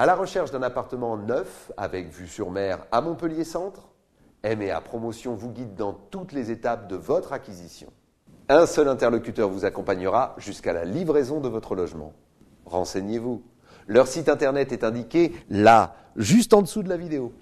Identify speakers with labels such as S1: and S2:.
S1: À la recherche d'un appartement neuf avec vue sur mer à Montpellier Centre MA Promotion vous guide dans toutes les étapes de votre acquisition. Un seul interlocuteur vous accompagnera jusqu'à la livraison de votre logement. Renseignez-vous. Leur site internet est indiqué là, juste en dessous de la vidéo.